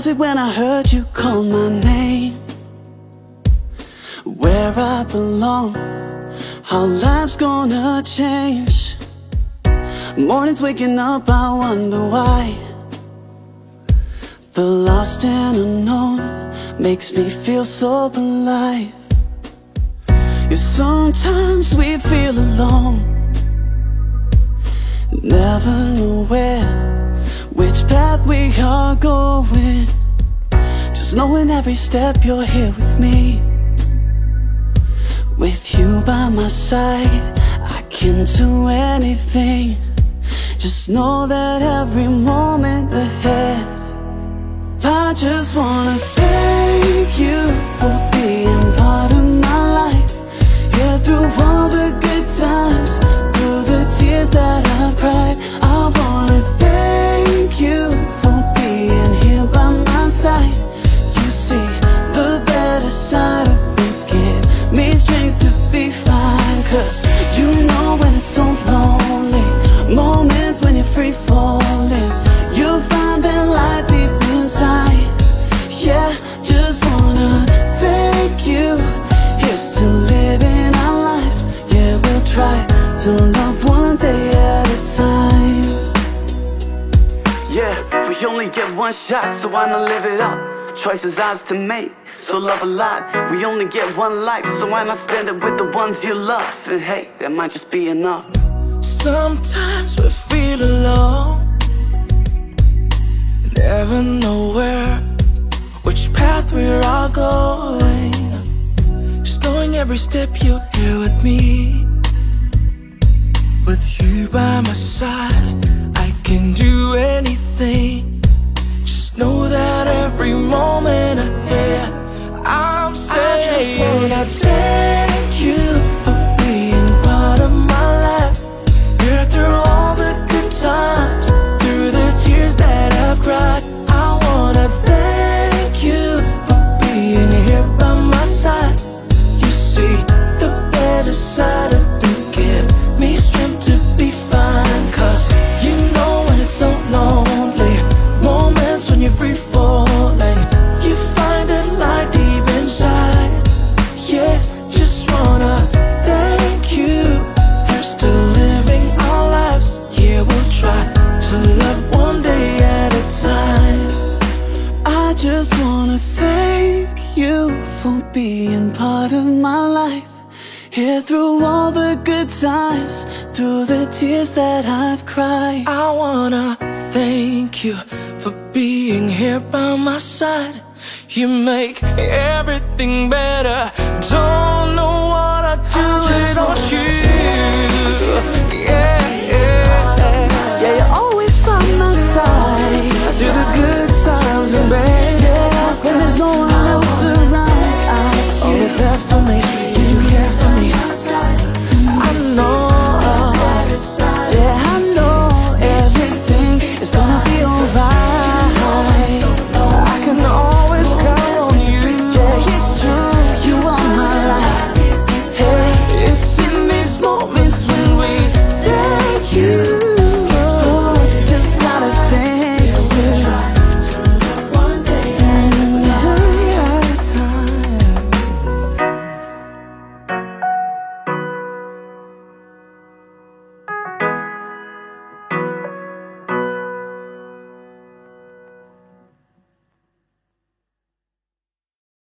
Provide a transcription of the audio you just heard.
felt it when I heard you call my name. Where I belong How life's gonna change. Mornings waking up, I wonder why. The lost and unknown Makes me feel so alive. Yeah, sometimes we feel alone. Never know where path we are going. Just knowing every step you're here with me. With you by my side I can do anything. Just know that every moment ahead I just wanna we only get one shot, so why not live it up? Choices ours to make, so love a lot. We only get one life, so why not spend it with the ones you love? And hey, that might just be enough. Sometimes we feel alone Never know where Which path we're all going Just knowing every step you're here with me With you by my side I can do anything being part of my life. Here through all the good times, through the tears that I've cried. I wanna thank you for being here by my side. You make everything better. Don't